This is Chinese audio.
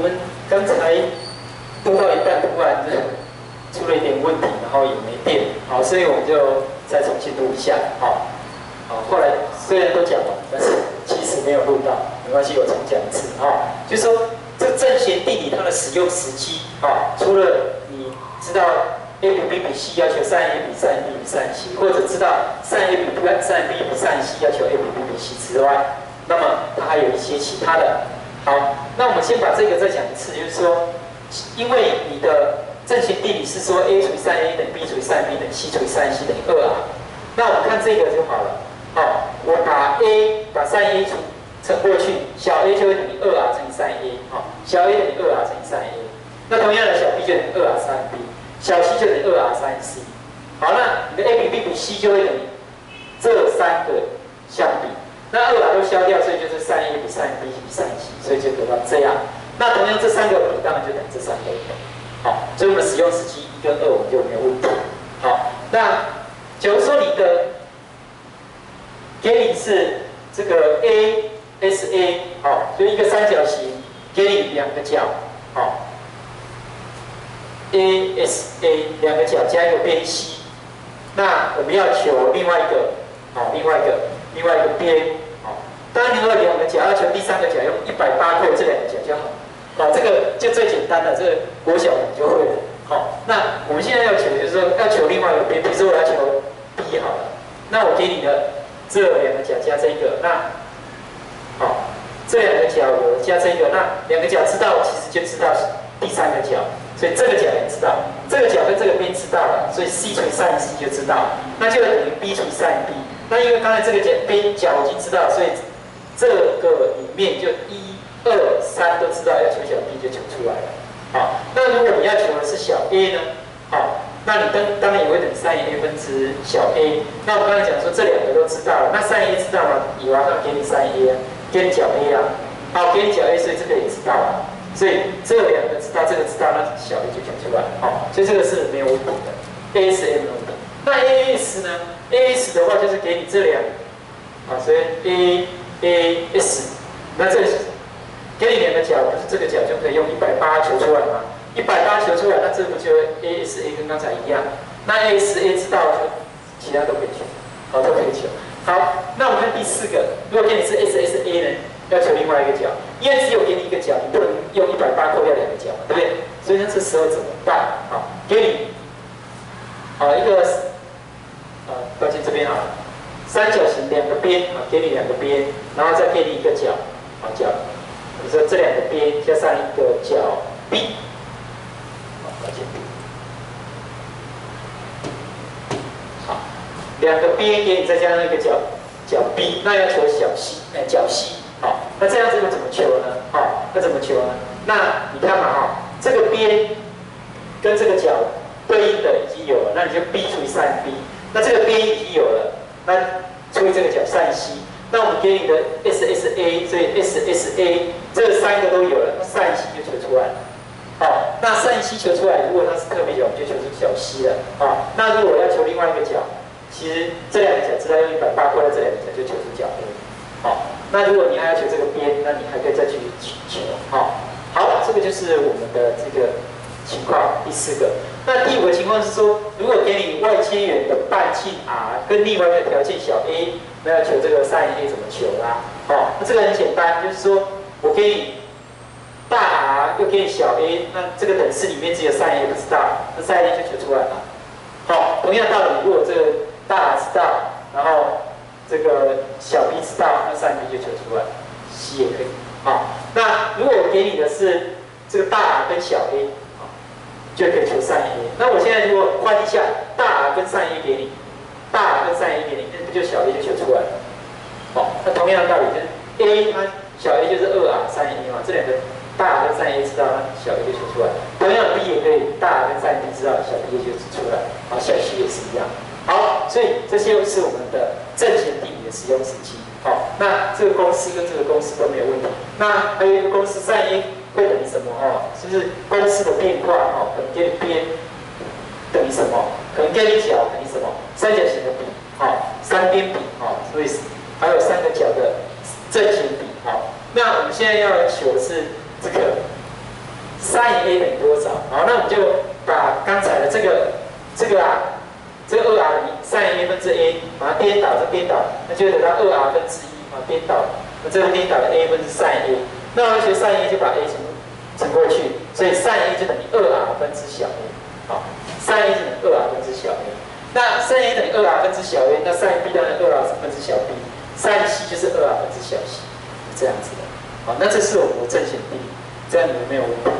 我们刚才读到一半，突然就出了一点问题，然后也没电，好，所以我们就再重新读一下，好，好，后来虽然都讲完，但是其实没有录到，没关系，我重讲一次，哈，就是说这正弦定理它的使用时机，啊，除了你知道 a 比 b 比 c 要求 sin a 比 sin b 比 sin c，或者知道 sin a 比 sin b 比 sin c 要求 a 比 b 比 c 之外，那么它还有一些其他的。好，那我们先把这个再讲一次，就是说，因为你的正弦定理是说 a 除以 sin a 等于 b 除以 sin b 等于 c 除以 sin c 等于二啊，那我们看这个就好了。好，我把 a 把 sin a 除乘过去，小 a 就会等于二 r 乘以 sin a，好，小 a 等于二 r 乘以 sin a，那同样的小 b 就等于二 r sin b，小 c 就等于二 r sin c。好，那你的 a 比 b 比 c 就会等于这三个相比。那二 r 都消掉，所以就是 sin a 比 sin b 比 3C 所以就得到这样。那同样这三个比当然就等于这三个。好，所以我们使用时期一跟二我们就没有问题。好，那假如说你的给你是这个 a s a，好，就一个三角形，给你两个角，好，a s a 两个角加一个边 c，那我们要求另外一个，好，另外一个。另外一个边，当然你有两个角，要求第三个角用一百八扣这两个角就好，好，这个就最简单的，这个国小你就会了，好，那我们现在要求就是说要求另外一个边，比如说我要求 B 好了，那我给你的这两个角加这一个，那好，这两个角有加这一个，那两个角知道，其实就知道第三个角，所以这个角也知道，这个角跟这个边知道了，所以 C 除以 sin C 就知道，那就等于 B 除以 sin B。那因为刚才这个角边角已经知道，所以这个里面就一二三都知道，要求小 b 就求出来了。好，那如果你要求的是小 a 呢？好，那你当当然也会等于 sin a 分之小 a。那我刚才讲说这两个都知道了，那三 a 知道吗？以往上给你三 a 啊，给你角 a 啊。好，给你角 a，所以这个也知道了。所以这两个知道，这个知道，那小 a 就求出来。好，所以这个是没有问题的 A 是 A，那 A S 呢？a s 的话就是给你这两，啊，所以 a a s，那这给你两个角，不是这个角就可以用一百八求出来吗？一百八求出来，那这不就 a s a 跟刚才一样？那 a s a 知道，就其他都可以求，好，都可以求。好，那我们看第四个，如果给你是 s s a 呢，要求另外一个角，因为只有给你一个角，你不能用一百八扣掉两个角，对不对？所以呢，这时候怎么办？好，给你，好一个。三角形两个边啊，给你两个边，然后再给你一个角，啊角，你说这两个边加上一个角 B，好，抱歉，好，两个边给你再加上一个角角 B，那要求小 C，哎角 C，好，那这样子又怎么求呢？好，那怎么求呢？那你看嘛哈，这个边跟这个角对应的已经有了，那你就 B 除以 sin B。那这个边已经有了，那除以这个角 sin C，那我们给你的 S S A，所以 S S A 这三个都有了，sin C 就求出来了。好，那 sin C 求出来，如果它是特别角，我们就求出角西了。好，那如果我要求另外一个角，其实这两个角知道用一百八过来，这两个角就求出角 A。好，那如果你还要求这个边，那你还可以再去求。好，好，这个就是我们的这个情况，第四个。那第五个情况是说，如果给你外切圆的半径 r 跟另外一个条件小 a，那要求这个 sin a 怎么求啦？哦，那这个很简单，就是说我给你大 R 又给你小 a，那这个等式里面只有 sin a 不知道，那 sin a 就求出来了。好，同样道理，如果这个大 R 知道，然后这个小 b 知道，那 sin A 就求出来，c 也可以。好，那如果我给你的是这个大 R 跟小 a。就可以求 sin A。那我现在如果换一下，大 R 跟 sin A 给你，大 R 跟 sin A 给你，那不就小 a 就求出来了？好，那同样的道理，就是 a 它小 a 就是二 R 三 a 嘛，这两个大 R 跟三 a 知道，那小 a 就求出来。同样 b 也可以，大 R 跟三 a 知道，小 b 就指出来。好，小 c 也是一样。好，所以这些是我们的正弦定理的使用时机。好，那这个公式跟这个公式都没有问题。那还有一个公式三 a。会等于什么哦？是不是公式的变化哦？可能跟边等于什么？可能跟角等于什么？三角形的比好，三边比好，所以还有三个角的正弦比好。那我们现在要求的是这个 sin a 等于多少？好，那我们就把刚才的这个这个啊，这个二 r 等于 sin a 分之 a，把它颠倒，这颠倒，那就得到二 r 分之一，啊，颠倒，那这个颠倒的 a 分之 sin a，那我们学 sin a 就把 a 乘乘过去，所以 sin a 就等于二 r 分之小 a，好，sin a 等于二 r 分之小 a，那 sin a 等于二 r 分之小 a，那 sin b 当然二 r 分之小 b，sin c 就是二 r 分之小 c，这样子的，好，那这是我们的正弦定理，这样你们没有问题。